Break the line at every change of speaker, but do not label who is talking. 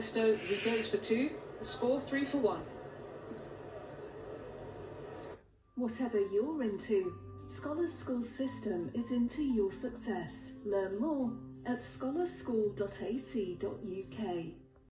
Ernesto for two, score three for one.
Whatever you're into, Scholars School system is into your success. Learn more at scholarschool.ac.uk.